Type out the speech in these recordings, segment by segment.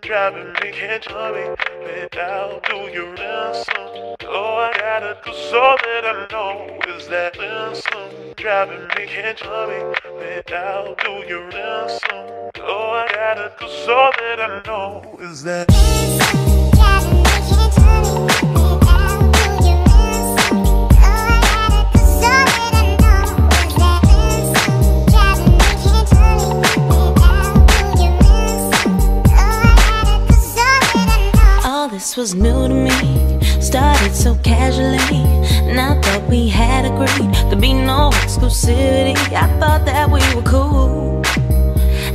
driving me controlling without do you listen? All I gotta do so that I know is that listen, driving me controlling without do you listen? All I gotta do so that I know is that. Was new to me. Started so casually. And I thought we had agreed there'd be no exclusivity. I thought that we were cool.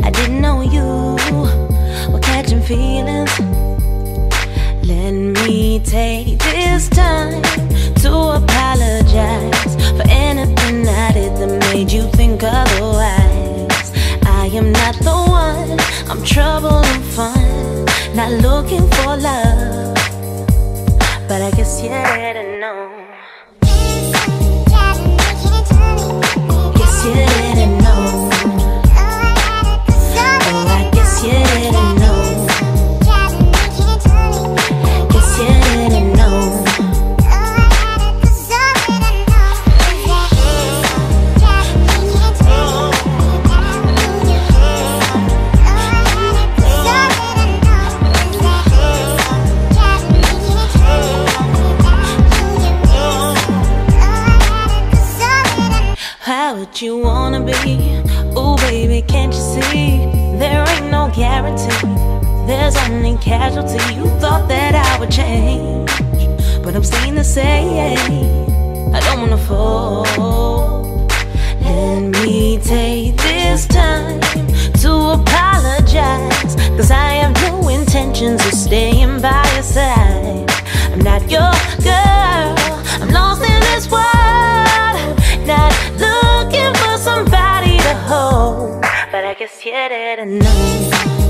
I didn't know you were catching feelings. Let me take this time to apologize for anything I did that made you think otherwise. I am not the one, I'm trouble and fun, not looking for love. But I Would you wanna be? Ooh, baby, can't you see? There ain't no guarantee. There's only casualty. You thought that I would change, but I'm staying the same. I don't wanna fall. Let me take But I guess you